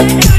and